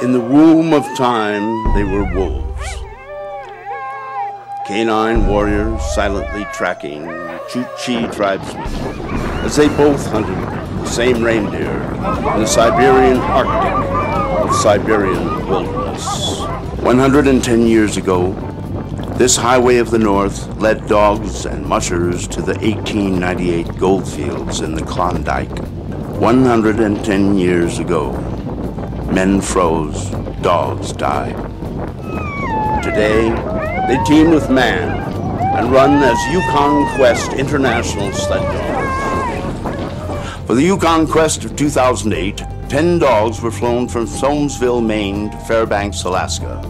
In the womb of time, they were wolves. Canine warriors silently tracking Chukchi tribesmen as they both hunted the same reindeer in the Siberian Arctic of Siberian wilderness. 110 years ago, this highway of the north led dogs and mushers to the 1898 goldfields in the Klondike. 110 years ago, Men froze, dogs died. Today, they team with man and run as Yukon Quest International Sled Dogs. For the Yukon Quest of 2008, 10 dogs were flown from Somesville, Maine to Fairbanks, Alaska.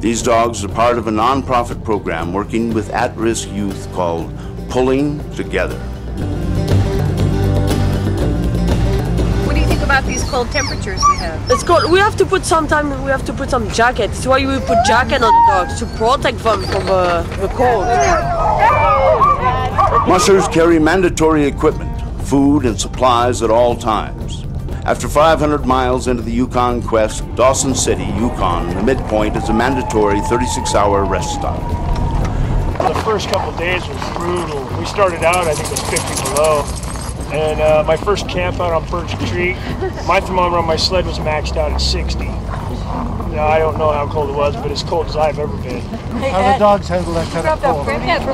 These dogs are part of a nonprofit program working with at-risk youth called Pulling Together. Cold temperatures we have? It's cold. We have to put some time. We have to put some jackets. That's why we put jacket on the dogs to protect them from uh, the cold. Mushers carry mandatory equipment, food, and supplies at all times. After 500 miles into the Yukon Quest, Dawson City, Yukon, the midpoint is a mandatory 36-hour rest stop. The first couple days was brutal. We started out, I think it was 50 below. And uh, my first camp out on Birch Creek, my thermometer on my sled was maxed out at 60. Now, I don't know how cold it was, but as cold as I've ever been. How the dogs handle that kind of cold?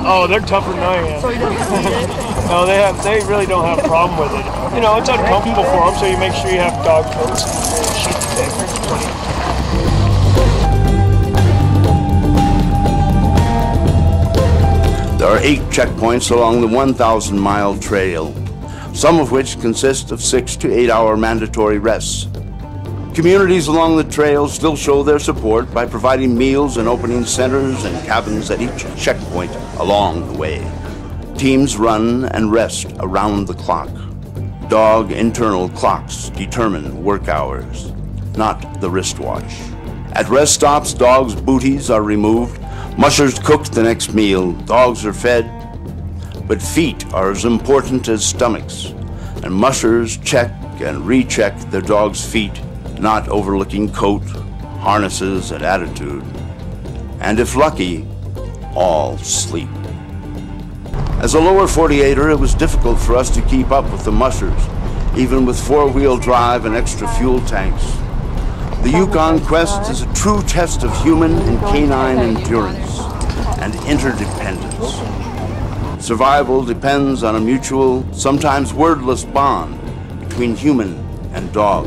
Oh, they're tougher than I am. no, they have. They really don't have a problem with it. You know, it's uncomfortable for them, so you make sure you have dog coats and sheet protectors. There are eight checkpoints along the 1,000 mile trail some of which consist of six to eight hour mandatory rests. Communities along the trail still show their support by providing meals and opening centers and cabins at each checkpoint along the way. Teams run and rest around the clock. Dog internal clocks determine work hours, not the wristwatch. At rest stops, dogs' booties are removed, mushers cook the next meal, dogs are fed, but feet are as important as stomachs, and mushers check and recheck their dog's feet, not overlooking coat, harnesses, and attitude. And if lucky, all sleep. As a lower 48er, it was difficult for us to keep up with the mushers, even with four-wheel drive and extra fuel tanks. The Yukon Quest is a true test of human and canine endurance and interdependence. Survival depends on a mutual, sometimes wordless bond between human and dog.